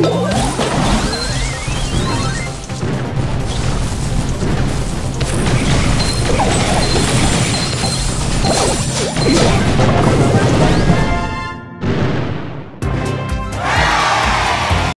Whoa!